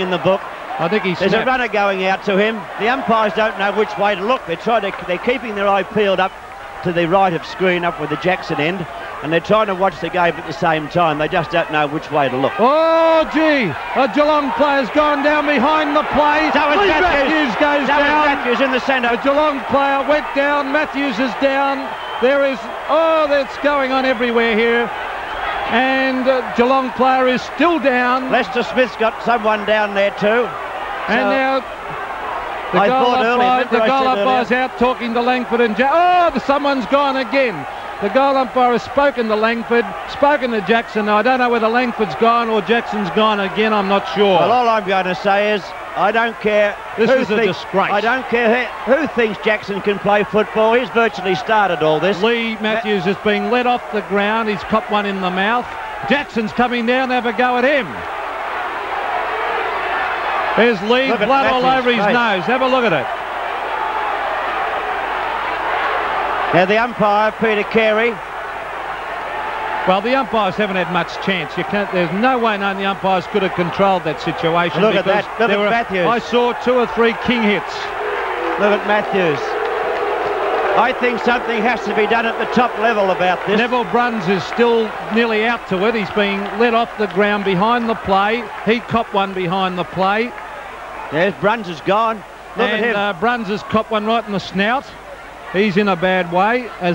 in the book. I think he's There's a runner going out to him. The umpires don't know which way to look. They're trying to, they're keeping their eye peeled up to the right of screen, up with the Jackson end, and they're trying to watch the game at the same time. They just don't know which way to look. Oh, gee! A Geelong player's gone down behind the play. That was Matthews. Matthews goes That down. Matthews in the centre. A Geelong player went down. Matthews is down. There is, oh, that's going on everywhere here. And uh, Geelong player is still down. Lester Smith's got someone down there too. and So- now the I goal earlier, umpire, the goal umpire's out talking to Langford and ja- oh, someone's gone again. The goal umpire has spoken to Langford, spoken to Jackson. I don't know whether Langford's gone or Jackson's gone again. I'm not sure. Well, all I'm going to say is, I don't care This who is a thinks, disgrace. I don't care who, who thinks Jackson can play football. He's virtually started all this. Leigh Matthews is being led off the ground. He's copped one in the mouth. Jackson's coming down. Have a go at him. There's Leigh, blood all over his face. nose. Have a look at it. Now the umpire, Peter Carey, Well, the umpires haven't had much chance. You can't. There's no way none the umpires could have controlled that situation. Look at that. Look at were- Matthews. I saw two or three king hits. look at Matthews. I think something has to be done at the top level about this. Neville Bruns is still nearly out to it. He's being let off the ground behind the play. He copped one behind the play. There's Bruns is gone. Look and at him. Uh, Bruns has copped one right in the snout. He's in a bad way. As